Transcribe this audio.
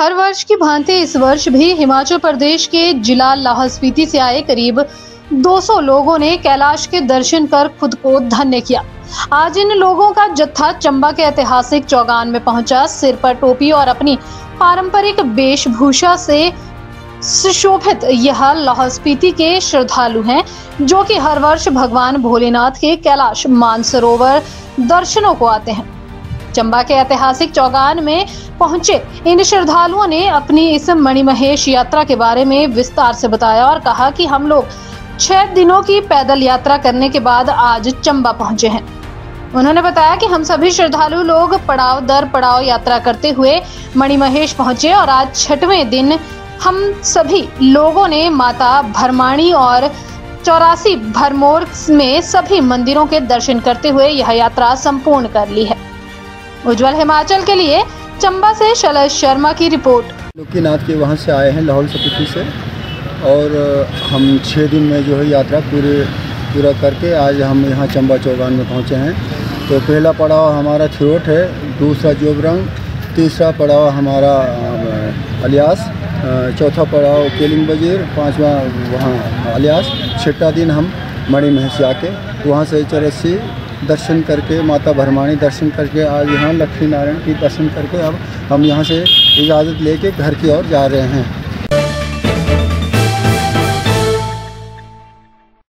हर वर्ष की भांति इस वर्ष भी हिमाचल प्रदेश के जिला लाहौल स्पीति से आए करीब 200 लोगों ने कैलाश के दर्शन कर खुद को धन्य किया। आज इन लोगों का जत्था चंबा के ऐतिहासिक चौगान में पहुँचा। सिर पर टोपी और अपनी पारंपरिक वेशभूषा से सुशोभित यह लाहौल स्पीति के श्रद्धालु हैं, जो कि हर वर्ष भगवान भोलेनाथ के कैलाश मानसरोवर दर्शनों को आते हैं। चंबा के ऐतिहासिक चौगान में पहुँचे। इन श्रद्धालुओं ने अपनी इस मणिमहेश यात्रा के बारे में विस्तार से बताया और कहा कि हम लोग छह दिनों की पैदल यात्रा करने के बाद आज चंबा पहुँचे हैं। उन्होंने बताया कि हम सभी श्रद्धालु लोग पड़ाव दर पड़ाव यात्रा करते हुए मणिमहेश पहुँचे और आज छठवें दिन हम सभी लोगों ने माता भरमाणी और चौरासी भरमोर में सभी मंदिरों के दर्शन करते हुए यह यात्रा संपूर्ण कर ली है। उज्जवल हिमाचल के लिए चंबा से शैलेश शर्मा की रिपोर्ट। लोकीनाथ के वहाँ से आए हैं लाहौल स्पीति से और हम छः दिन में जो है यात्रा पूरे, पूरा करके आज हम यहाँ चंबा चौगान में पहुँचे हैं। तो पहला पड़ाव हमारा थिरोट है, दूसरा जोबरंग, तीसरा पड़ाव हमारा अलियास चौथा पड़ाव केलिंग बजीर, पाँचवा वहाँ अलियास, छठा दिन हम मणि महसी आके वहाँ से चौरासी दर्शन करके, माता भरमाणी दर्शन करके, आज यहाँ लक्ष्मी नारायण की दर्शन करके अब हम यहाँ से इजाज़त लेके घर की ओर जा रहे हैं।